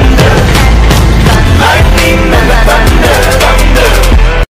thunder